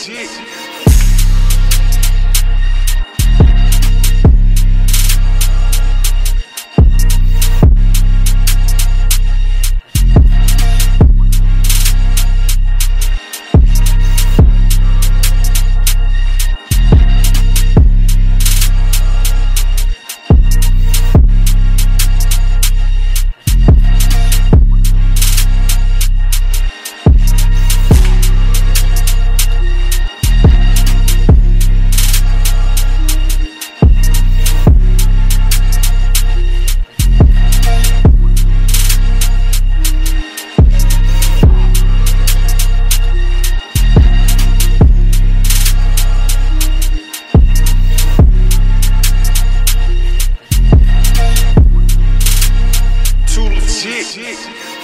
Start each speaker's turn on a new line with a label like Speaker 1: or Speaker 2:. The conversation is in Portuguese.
Speaker 1: Sim. sim